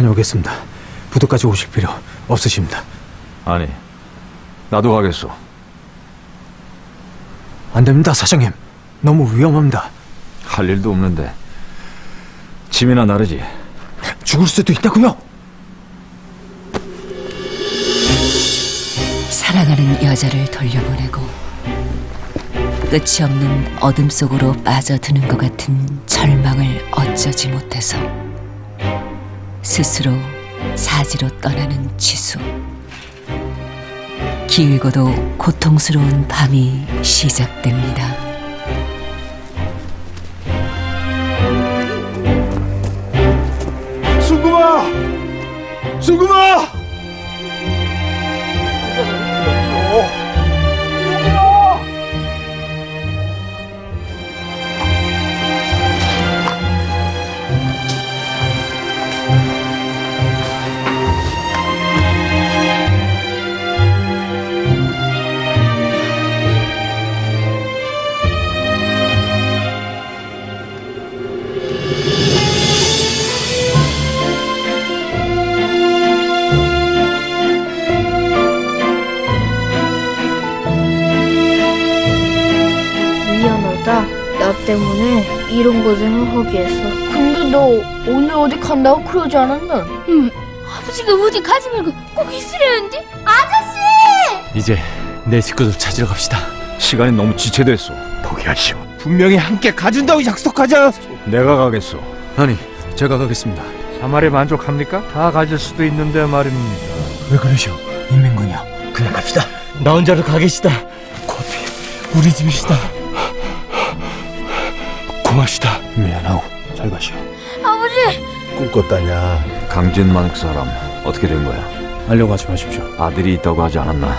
다녀오겠습니다. 부두까지 오실 필요 없으십니다. 아니, 나도 가겠어. 안 됩니다, 사장님. 너무 위험합니다. 할 일도 없는데. 짐이나 나르지. 죽을 수도 있다고요. 사랑하는 여자를 돌려보내고 끝이 없는 어둠 속으로 빠져드는 것 같은 절망을 어쩌지 못해서 스스로 사지로 떠나는 지수. 길고도 고통스러운 밤이 시작됩니다. 수금아! 수금아! 나 때문에 이런 고생을 하게 했어. 근데 너 오늘 어디 간다고 그러지 않았나? 음, 아버지가 어디 가지 말고 꼭 있으려는데? 아저씨! 이제 내 식구들 찾으러 갑시다. 시간이 너무 지체됐어. 포기하시오. 분명히 함께 가준다고 약속하지 않았어. 내가 가겠어. 아니, 제가 가겠습니다. 사말에 만족합니까? 다 가질 수도 있는데 말입니다. 왜 그러시오, 인민군이요? 그냥 갑시다. 나 혼자로 가겠시다. 코피, 우리 집이시다. 고맙시다. 미안하오. 잘 가시오. 아버지! 꿈꿨다냐. 강진만 그 사람 어떻게 된 거야? 알려고 하지 마십시오. 아들이 있다고 하지 않았나?